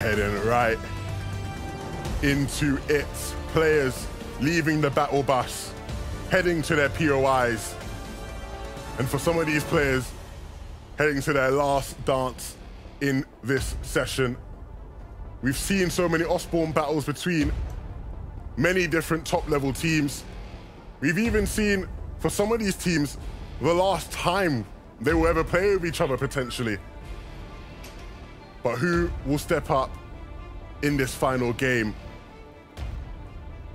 Heading right into it. Players leaving the battle bus, heading to their POIs. And for some of these players, heading to their last dance in this session. We've seen so many Osborne battles between many different top-level teams. We've even seen, for some of these teams, the last time they will ever play with each other, potentially. But who will step up in this final game?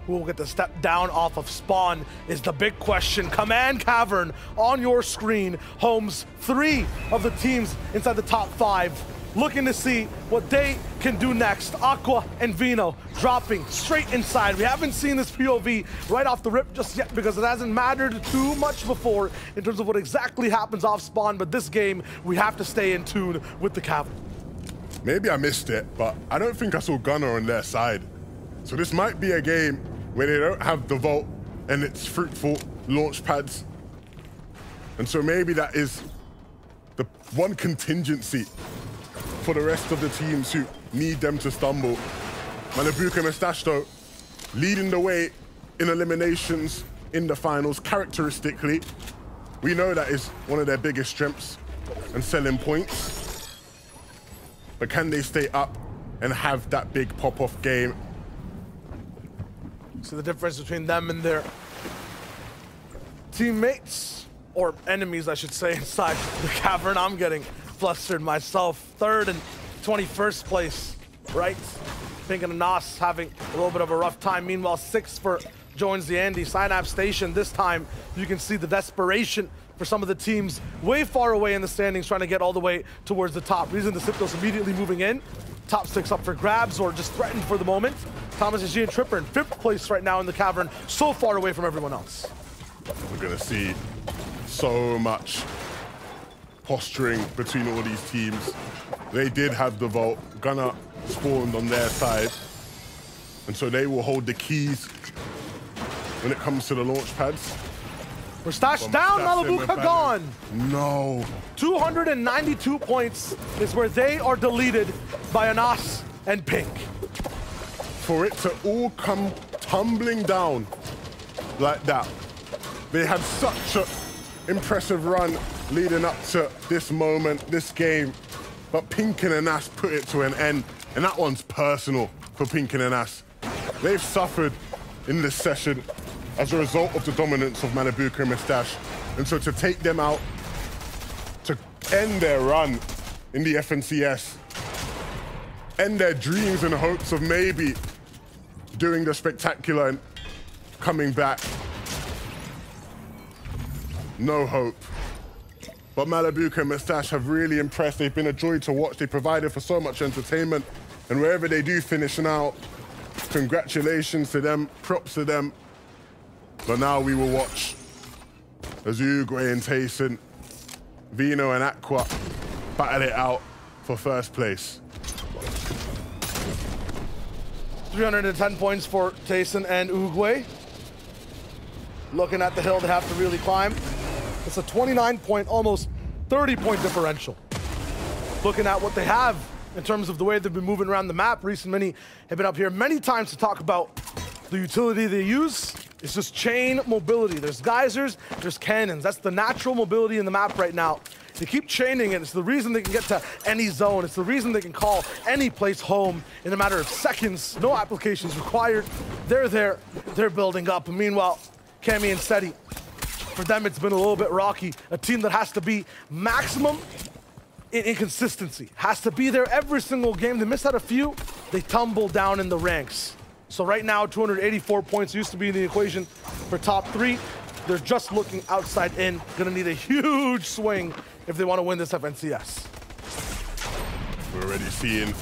Who will get to step down off of spawn is the big question. Command Cavern on your screen homes three of the teams inside the top five. Looking to see what they can do next. Aqua and Vino dropping straight inside. We haven't seen this POV right off the rip just yet because it hasn't mattered too much before in terms of what exactly happens off spawn. But this game, we have to stay in tune with the Cavern. Maybe I missed it, but I don't think I saw Gunnar on their side. So this might be a game where they don't have the vault and it's fruitful launch pads. And so maybe that is the one contingency for the rest of the teams who need them to stumble. Malibuca Mustache, though, leading the way in eliminations in the finals, characteristically. We know that is one of their biggest strengths and selling points. But can they stay up and have that big pop-off game See the difference between them and their teammates, or enemies, I should say, inside the cavern. I'm getting flustered myself. Third and 21st place, right? Pink and Nas having a little bit of a rough time. Meanwhile, six for joins the Andy. Synapse Station this time, you can see the desperation for some of the teams way far away in the standings trying to get all the way towards the top. Reason the Siptos immediately moving in. Top six up for grabs or just threatened for the moment. Thomas and Gian Tripper in fifth place right now in the cavern, so far away from everyone else. We're gonna see so much posturing between all these teams. They did have the vault. Gunnar spawned on their side. And so they will hold the keys when it comes to the launch pads. Mustache down, Malibuca gone. No. 292 points is where they are deleted by Anas and Pink. For it to all come tumbling down like that. They had such an impressive run leading up to this moment, this game. But Pink and Anas put it to an end. And that one's personal for Pink and Anas. They've suffered in this session as a result of the dominance of Malibuca and Mustache. And so to take them out, to end their run in the FNCS, end their dreams and hopes of maybe doing the spectacular and coming back. No hope. But Malibuca and Mustache have really impressed. They've been a joy to watch. They provided for so much entertainment. And wherever they do finish now, congratulations to them, props to them. But now we will watch as Uruguay and Tayson, Vino and Aqua battle it out for first place. 310 points for Tayson and Uruguay. Looking at the hill they have to really climb. It's a 29 point, almost 30 point differential. Looking at what they have in terms of the way they've been moving around the map. Reese and Mini have been up here many times to talk about the utility they use it's just chain mobility. There's geysers, there's cannons. That's the natural mobility in the map right now. They keep chaining it. It's the reason they can get to any zone. It's the reason they can call any place home in a matter of seconds. No applications required. They're there. They're building up. And meanwhile, Cami and Seti, for them, it's been a little bit rocky. A team that has to be maximum in inconsistency. Has to be there every single game. They miss out a few, they tumble down in the ranks. So right now, 284 points used to be in the equation for top three. They're just looking outside in. Gonna need a huge swing if they want to win this FNCS. We're already seeing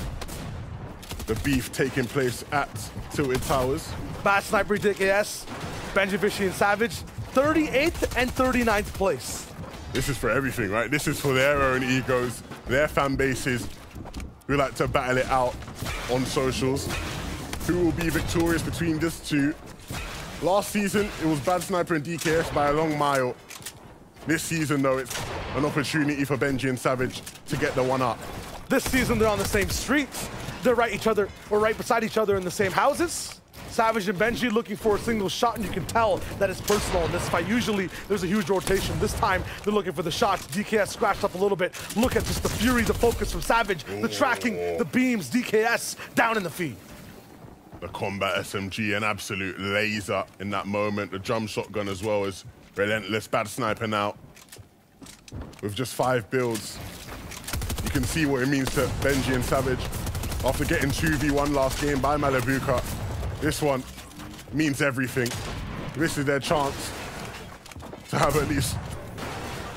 the beef taking place at Tilted Towers. Bad Sniper DKS, Benji Fishy and Savage, 38th and 39th place. This is for everything, right? This is for their own egos, their fan bases We like to battle it out on socials who will be victorious between these two. Last season, it was Bad Sniper and DKS by a long mile. This season, though, it's an opportunity for Benji and Savage to get the one up. This season, they're on the same streets. they're right each other or right beside each other in the same houses. Savage and Benji looking for a single shot, and you can tell that it's personal in this fight. Usually, there's a huge rotation. This time, they're looking for the shots. DKS scratched up a little bit. Look at just the fury, the focus from Savage, the tracking, the beams, DKS down in the feed. The combat SMG, an absolute laser in that moment. The drum shotgun as well is relentless. Bad sniper now. With just five builds, you can see what it means to Benji and Savage. After getting 2v1 last game by Malibuca, this one means everything. This is their chance to have at least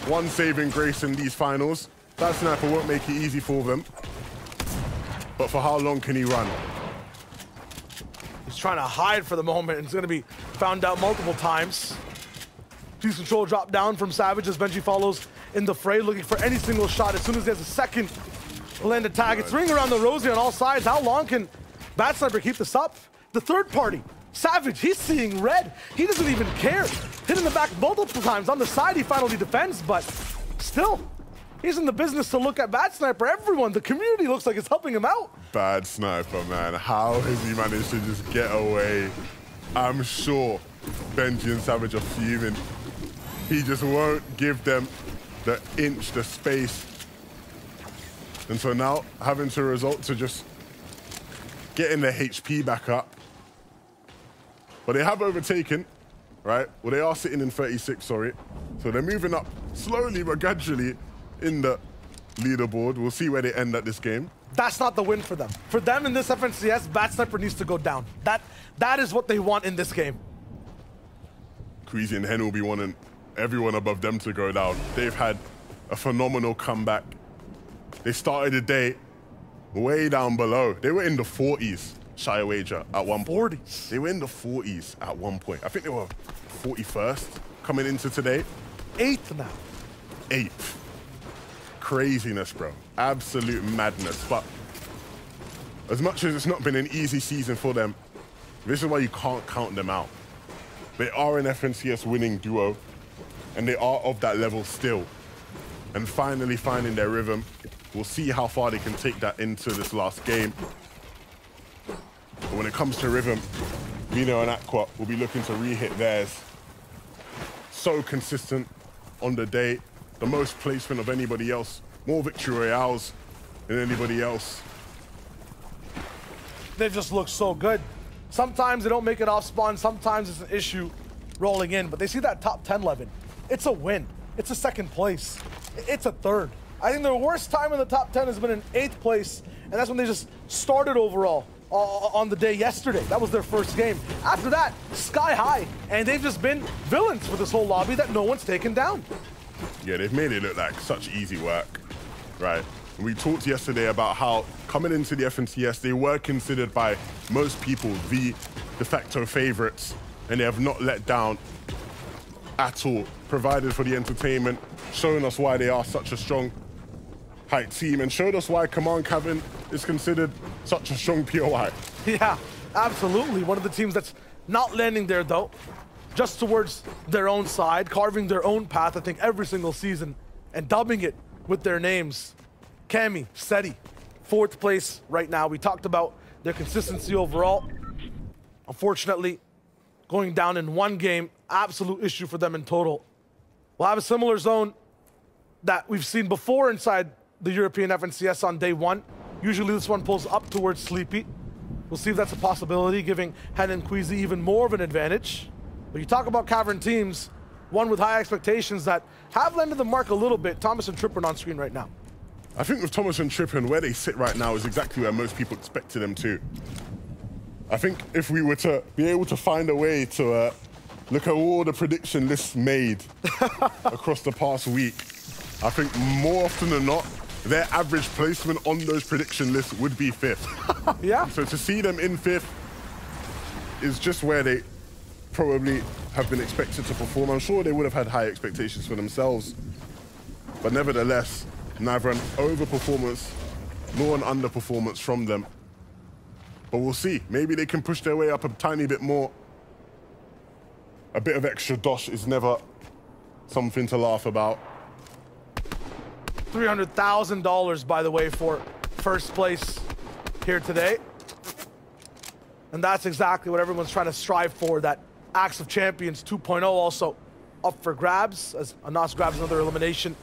one saving grace in these finals. That sniper won't make it easy for them. But for how long can he run? Trying to hide for the moment and it's going to be found out multiple times. Fuse control drop down from Savage as Benji follows in the fray, looking for any single shot. As soon as he has a second land attack, it's ringing around the rosy on all sides. How long can Bad Sniper keep this up? The third party, Savage, he's seeing red. He doesn't even care. Hit in the back multiple times. On the side, he finally defends, but still, he's in the business to look at Bad Sniper. Everyone, the community looks like it's helping him out. Bad sniper, man. How has he managed to just get away? I'm sure Benji and Savage are fuming. He just won't give them the inch, the space. And so now, having to resort to just getting their HP back up. But they have overtaken, right? Well, they are sitting in 36, sorry. So they're moving up slowly but gradually in the leaderboard. We'll see where they end at this game. That's not the win for them. For them in this FNCS, Bad Sniper needs to go down. That That is what they want in this game. Queasy and Hen will be wanting everyone above them to go down. They've had a phenomenal comeback. They started the day way down below. They were in the 40s, Shy Wager, at one point. 40s. They were in the 40s at one point. I think they were 41st coming into today. Eighth now. Eighth. Craziness, bro. Absolute madness. But as much as it's not been an easy season for them, this is why you can't count them out. They are an FNCS winning duo, and they are of that level still. And finally finding their rhythm. We'll see how far they can take that into this last game. But when it comes to rhythm, Vino and Aqua will be looking to re-hit theirs. So consistent on the day. The most placement of anybody else. More victory royales than anybody else. They just look so good. Sometimes they don't make it off spawn. Sometimes it's an issue rolling in. But they see that top 10 Levin. It's a win. It's a second place. It's a third. I think their worst time in the top 10 has been in eighth place. And that's when they just started overall uh, on the day yesterday. That was their first game. After that, sky high. And they've just been villains for this whole lobby that no one's taken down. Yeah, they've made it look like such easy work, right? We talked yesterday about how coming into the FNCS, they were considered by most people the de facto favorites, and they have not let down at all. Provided for the entertainment, showing us why they are such a strong hype team, and showed us why Command Cavern is considered such a strong POI. Yeah, absolutely. One of the teams that's not landing there, though, just towards their own side, carving their own path, I think, every single season, and dubbing it with their names. Cami, Seti, fourth place right now. We talked about their consistency overall. Unfortunately, going down in one game, absolute issue for them in total. We'll have a similar zone that we've seen before inside the European FNCS on day one. Usually this one pulls up towards Sleepy. We'll see if that's a possibility, giving Hen and Queasy even more of an advantage. But you talk about Cavern teams, one with high expectations that have landed the mark a little bit. Thomas and Trippin on screen right now. I think with Thomas and Trippin, where they sit right now is exactly where most people expected them to. I think if we were to be able to find a way to uh, look at all the prediction lists made across the past week, I think more often than not, their average placement on those prediction lists would be fifth. Yeah. So to see them in fifth is just where they probably have been expected to perform. I'm sure they would have had high expectations for themselves. But nevertheless, neither an overperformance nor an underperformance from them. But we'll see. Maybe they can push their way up a tiny bit more. A bit of extra dosh is never something to laugh about. $300,000, by the way, for first place here today. And that's exactly what everyone's trying to strive for, that Axe of Champions 2.0 also up for grabs, as Anas grabs another elimination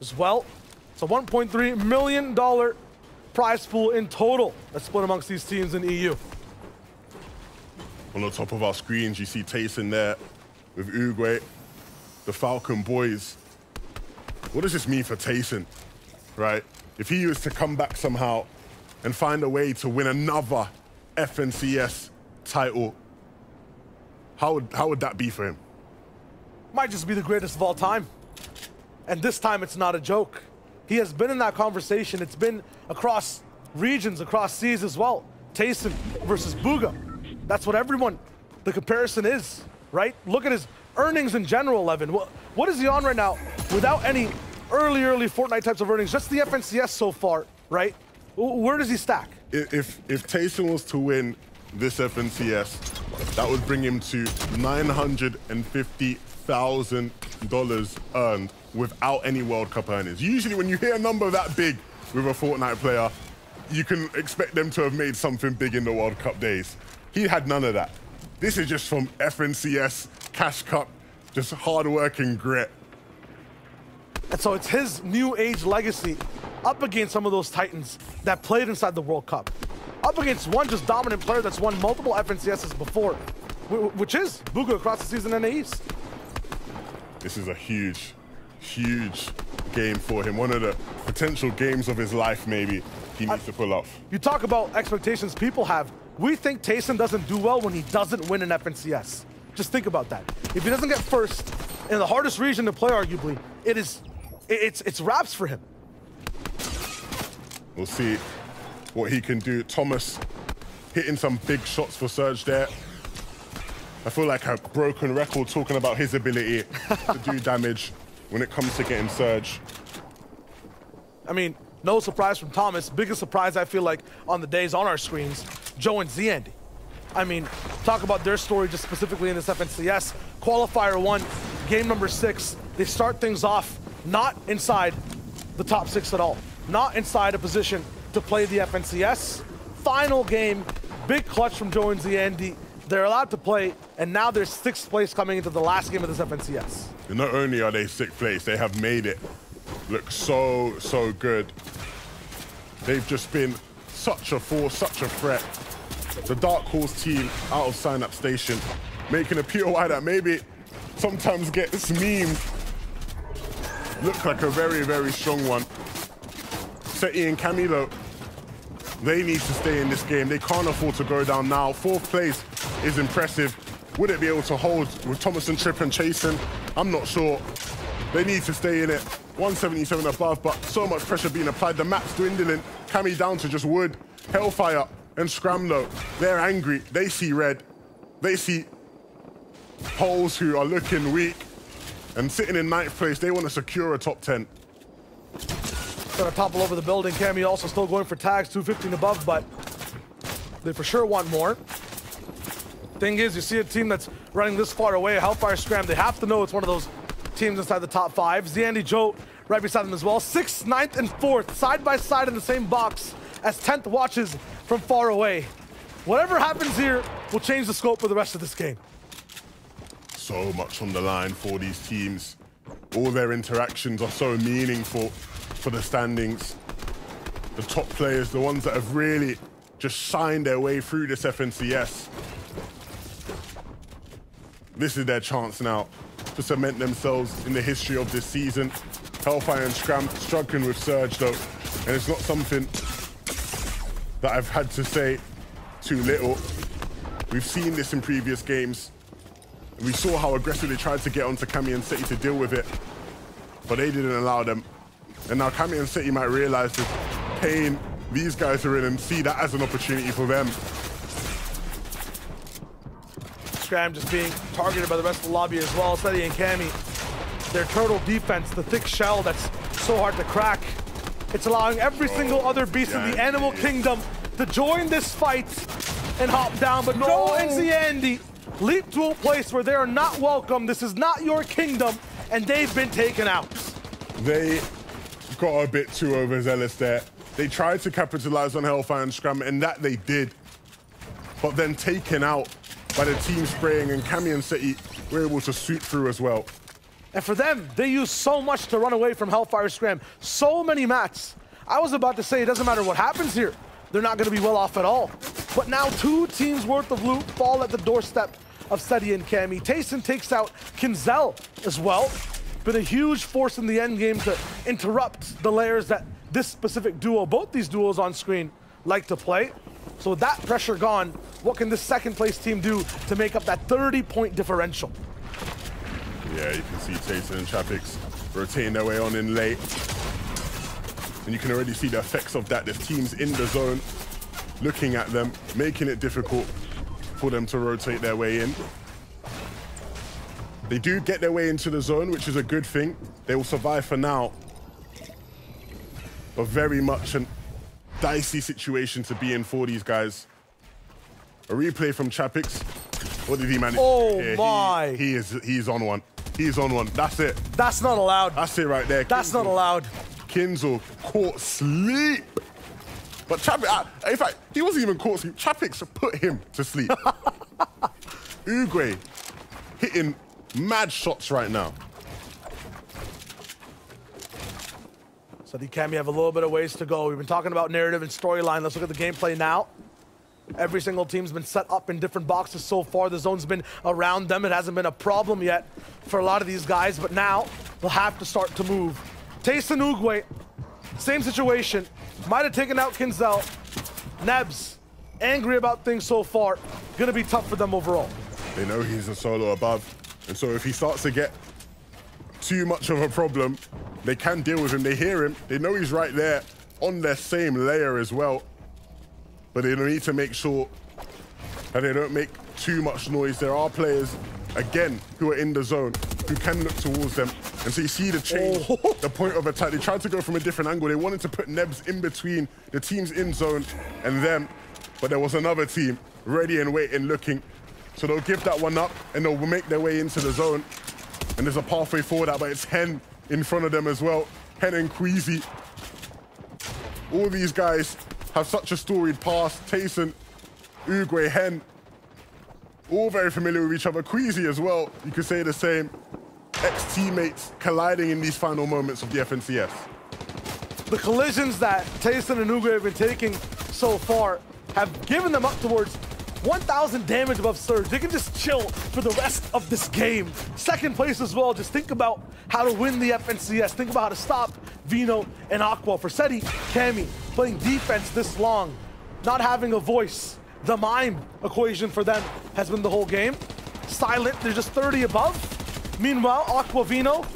as well. It's a $1.3 million prize pool in total that's split amongst these teams in EU. On the top of our screens, you see Tayson there with Uruguay, the Falcon boys. What does this mean for Tayson, right? If he was to come back somehow and find a way to win another FNCS title, how would, how would that be for him? Might just be the greatest of all time. And this time it's not a joke. He has been in that conversation. It's been across regions, across seas as well. Tayson versus Bugha. That's what everyone, the comparison is, right? Look at his earnings in general, Levin. What, what is he on right now without any early, early Fortnite types of earnings? Just the FNCS so far, right? Where does he stack? If, if Tayson was to win this FNCS, that would bring him to $950,000 earned without any World Cup earnings. Usually when you hear a number that big with a Fortnite player, you can expect them to have made something big in the World Cup days. He had none of that. This is just from FNCS, Cash Cup, just hard work and grit. And so it's his new age legacy up against some of those Titans that played inside the World Cup. Up against one just dominant player that's won multiple FNCSs before, which is Bugha across the season in the East. This is a huge, huge game for him. One of the potential games of his life, maybe, he needs I, to pull off. You talk about expectations people have. We think Tayson doesn't do well when he doesn't win an FNCS. Just think about that. If he doesn't get first in the hardest region to play, arguably, it is, it's, it's wraps for him. We'll see what he can do. Thomas hitting some big shots for Surge there. I feel like a broken record talking about his ability to do damage when it comes to getting Surge. I mean, no surprise from Thomas. Biggest surprise, I feel like, on the days on our screens, Joe and Ziandy. I mean, talk about their story just specifically in this FNCS. Qualifier one, game number six. They start things off not inside the top six at all. Not inside a position to play the FNCS. Final game, big clutch from Joe and Ziandy. They're allowed to play, and now they're sixth place coming into the last game of this FNCS. And not only are they sixth place, they have made it look so, so good. They've just been such a force, such a threat. The Dark Horse team out of Synapse Station, making a POI that maybe sometimes gets memed. Look like a very, very strong one. Seti and Camilo, they need to stay in this game. They can't afford to go down now. Fourth place is impressive. Would it be able to hold with Thomas and Trip and Chasing? I'm not sure. They need to stay in it. 177 above, but so much pressure being applied. The map's dwindling. Cammy down to just Wood, Hellfire, and Scramlo. They're angry. They see red. They see Poles who are looking weak. And sitting in ninth place, they want to secure a top 10. Gonna topple over the building. Cammy also still going for tags, 215 above, but they for sure want more. Thing is, you see a team that's running this far away, Hellfire Scram, they have to know it's one of those teams inside the top five. Zandy Joe right beside them as well. Sixth, ninth, and fourth, side by side in the same box as 10th watches from far away. Whatever happens here will change the scope of the rest of this game. So much on the line for these teams. All their interactions are so meaningful for the standings. The top players, the ones that have really just signed their way through this FNCS. This is their chance now to cement themselves in the history of this season. Hellfire and Scram struggling with Surge though, and it's not something that I've had to say too little. We've seen this in previous games. We saw how aggressive they tried to get onto Cammy and Seti to deal with it, but they didn't allow them. And now Cammy and Seti might realize the pain these guys are in and see that as an opportunity for them. Scram just being targeted by the rest of the lobby as well. Seti and Cammy, their turtle defense, the thick shell that's so hard to crack. It's allowing every oh, single other beast in the animal kingdom to join this fight and hop down. But no. Joel and Ziandy leap to a place where they are not welcome. This is not your kingdom, and they've been taken out. They got a bit too overzealous there. They tried to capitalize on Hellfire and Scram, and that they did. But then taken out by the team spraying, and Cammy and Seti were able to swoop through as well. And for them, they used so much to run away from Hellfire Scram. So many mats. I was about to say it doesn't matter what happens here. They're not going to be well off at all. But now two teams worth of loot fall at the doorstep of Seti and Cammy. Tayson takes out Kinzel as well. Been a huge force in the end game to interrupt the layers that this specific duo, both these duos on screen, like to play. So with that pressure gone, what can this second place team do to make up that 30 point differential? Yeah, you can see Tayson and Chapix rotating their way on in late. And you can already see the effects of that. There's teams in the zone looking at them, making it difficult for them to rotate their way in. They do get their way into the zone, which is a good thing. They will survive for now. But very much a dicey situation to be in for these guys. A replay from Chapix. What did he manage? Oh yeah, my! He, he is he's on one. He's on one. That's it. That's not allowed. That's it right there. That's not allowed. Kinzel caught sleep. But Chapix, uh, in fact, he wasn't even caught sleep. Chapix put him to sleep. Oogway hitting mad shots right now. So the Cammy have a little bit of ways to go. We've been talking about narrative and storyline. Let's look at the gameplay now. Every single team's been set up in different boxes so far. The zone's been around them. It hasn't been a problem yet for a lot of these guys, but now they'll have to start to move. Tayson Oogway, same situation. Might have taken out Kinzel. Nebs, angry about things so far. Gonna be tough for them overall. They know he's a solo above. And so if he starts to get too much of a problem, they can deal with him. They hear him. They know he's right there on their same layer as well. But they need to make sure that they don't make too much noise. There are players, again, who are in the zone, who can look towards them. And so you see the change, Oh. the point of attack. They tried to go from a different angle. They wanted to put Nebs in between the teams in zone and them. But there was another team ready and waiting, looking. So they'll give that one up and they'll make their way into the zone. And there's a pathway forward that, but it's Hen in front of them as well. Hen and Queasy. All these guys have such a storied past. Tayson, Uguay, Hen, all very familiar with each other. Queasy as well, you could say the same. Ex-teammates colliding in these final moments of the FNCS. The collisions that Tayson and Uguay have been taking so far have given them up towards 1,000 damage above Surge. They can just chill for the rest of this game. Second place as well. Just think about how to win the FNCS. Think about how to stop Vino and Aqua. For Seti, Cammy, playing defense this long, not having a voice. The mime equation for them has been the whole game. Silent, they're just 30 above. Meanwhile, Aquavino,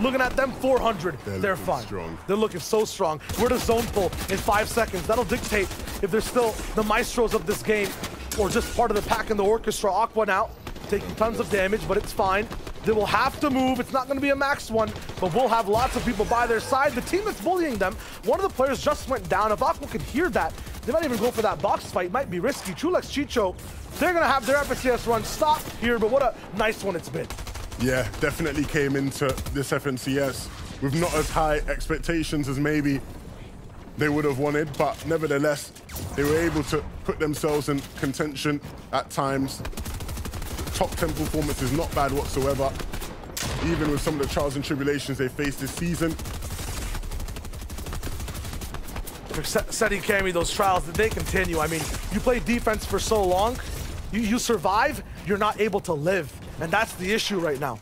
looking at them, 400. They're They're, fine. strong. They're looking so strong. We're the zone pull in five seconds. That'll dictate if they're still the maestros of this game or just part of the pack in the orchestra. Aqua now taking tons of damage, but it's fine. They will have to move. It's not going to be a max one, but we'll have lots of people by their side. The team that's bullying them, one of the players just went down. If Aqua could hear that, they might even go for that box fight. Might be risky. Chulex Chicho, they're going to have their FNCS run stop here, but what a nice one it's been. Yeah, definitely came into this FNCS with not as high expectations as maybe they would have wanted, but nevertheless, they were able to put themselves in contention at times. Top 10 performance is not bad whatsoever, even with some of the trials and tribulations they faced this season. for Se- Seti Cammy, those trials, did they continue. I mean, you play defense for so long, you, you survive, you're not able to live. And that's the issue right now.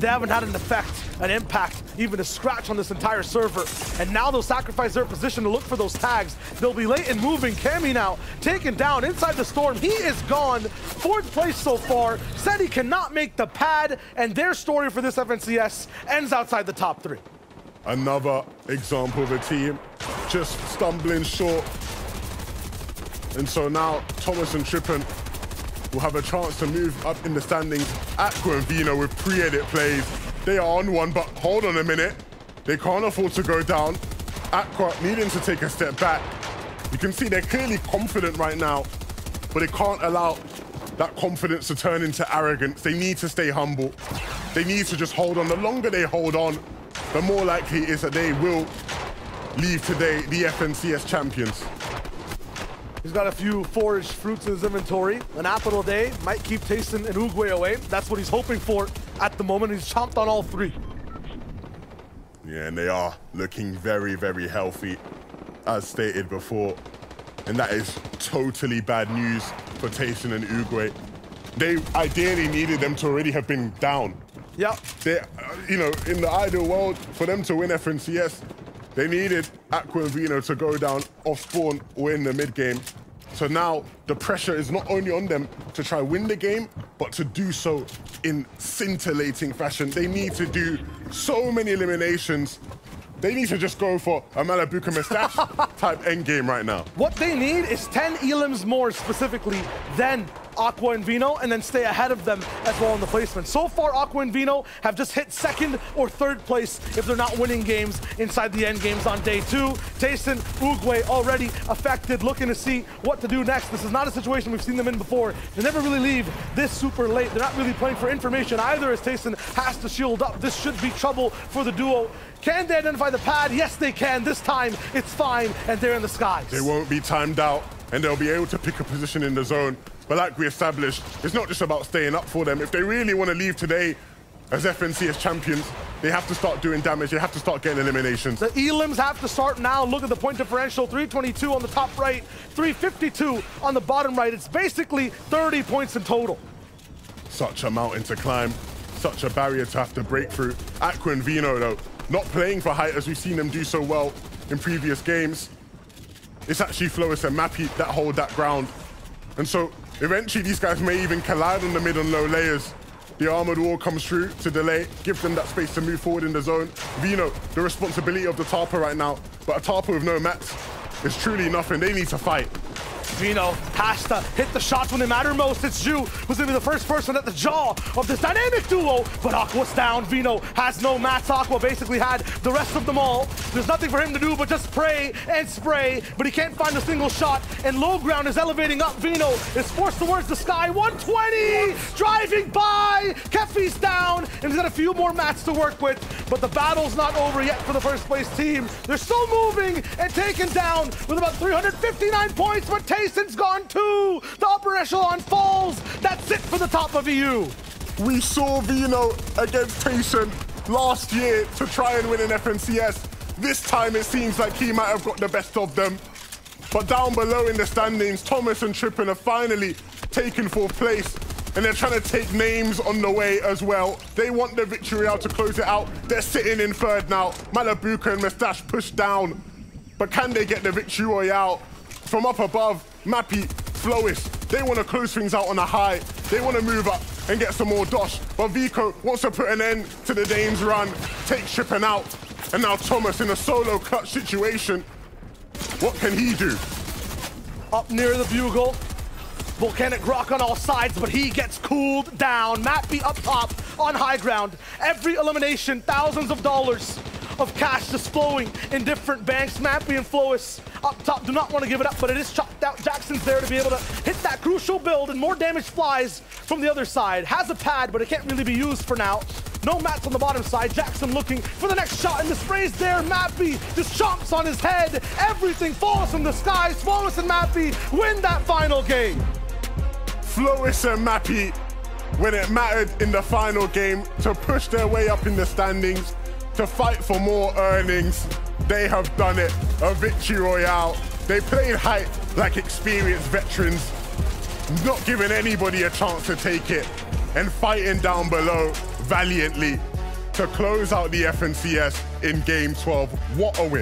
They haven't had an effect, an impact, even a scratch on this entire server. And now they'll sacrifice their position to look for those tags. They'll be late in moving. Cammy now taken down inside the storm. He is gone. Fourth place so far. Said he cannot make the pad. And their story for this FNCS ends outside the top three. Another example of a team just stumbling short. And so now Thomas and Trippin will have a chance to move up in the standings. Aqua and Vino with pre-edit plays. They are on one, but hold on a minute. They can't afford to go down. Aqua needing to take a step back. You can see they're clearly confident right now, but they can't allow that confidence to turn into arrogance. They need to stay humble. They need to just hold on. The longer they hold on, the more likely it is that they will leave today the FNCS champions. He's got a few foraged fruits in his inventory. An apple a day might keep Tayson and Oogway away. That's what he's hoping for at the moment. He's chomped on all three. Yeah, and they are looking very, very healthy, as stated before. And that is totally bad news for Tayson and Oogway. They ideally needed them to already have been down. Yeah. They, uh, you know, in the ideal world, for them to win FNCS, they needed Aqua and Vino to go down off spawn or in the mid game. So now the pressure is not only on them to try win the game, but to do so in scintillating fashion. They need to do so many eliminations. They need to just go for a Malibuca Mustache type end game right now. What they need is 10 elims more specifically than Aqua and Vino, and then stay ahead of them as well in the placement. So far, Aqua and Vino have just hit second or third place if they're not winning games inside the end games on day two. Tayson, Oogway already affected, looking to see what to do next. This is not a situation we've seen them in before. They never really leave this super late. They're not really playing for information either as Tayson has to shield up. This should be trouble for the duo. Can they identify the pad? Yes, they can. This time, it's fine, and they're in the skies. They won't be timed out, and they'll be able to pick a position in the zone. But like we established, it's not just about staying up for them. If they really want to leave today as FNCS champions, they have to start doing damage. They have to start getting eliminations. The Elims have to start now. Look at the point differential, 322 on the top right, 352 on the bottom right. It's basically 30 points in total. Such a mountain to climb, such a barrier to have to break through. Aqua and Vino, though, not playing for height as we've seen them do so well in previous games. It's actually Flois and Mappy that hold that ground. And so eventually these guys may even collide on the mid and low layers. The armored wall comes through to delay, give them that space to move forward in the zone. Vino, the responsibility of the Tarpa right now, but a Tarpa with no mats is truly nothing. They need to fight. Vino has to hit the shots when they matter most. It's Zhu who's to be the first person at the jaw of this dynamic duo. But Aqua's down. Vino has no mats. Aqua basically had the rest of them all. There's nothing for him to do but just pray and spray. But he can't find a single shot. And low ground is elevating up. Vino is forced towards the sky. 120 driving by. Kefi's down. And he's got a few more mats to work with. But the battle's not over yet for the first place team. They're still moving and taken down with about 359 points. But Tayson's gone too. The upper echelon falls. That's it for the top of EU. We saw Vino against Tayson last year to try and win an FNCS. This time it seems like he might have got the best of them. But down below in the standings, Thomas and Trippin are finally taken fourth place. And they're trying to take names on the way as well. They want the victory out to close it out. They're sitting in third now. Malibuca and Mustache pushed down. But can they get the victory out? From up above, Mappy, Flois, they want to close things out on a high. They want to move up and get some more dosh. But Vico wants to put an end to the Danes run, take Trippin out. And now Thomas in a solo clutch situation. What can he do? Up near the bugle. Volcanic rock on all sides, but he gets cooled down. Mappy up top on high ground. Every elimination, thousands of dollars of cash just flowing in different banks. Mappy and Flois up top do not want to give it up, but it is chopped out. Jackson's there to be able to hit that crucial build, and more damage flies from the other side. Has a pad, but it can't really be used for now. No mats on the bottom side. Jackson looking for the next shot, and the spray's there. Mappy just chomps on his head. Everything falls from the sky. Flois and Mappy win that final game. Flois and Mappy, when it mattered in the final game, to push their way up in the standings, to fight for more earnings, they have done it. A victory royale. They played height like experienced veterans, not giving anybody a chance to take it, and fighting down below valiantly to close out the FNCS in Game 12. What a win.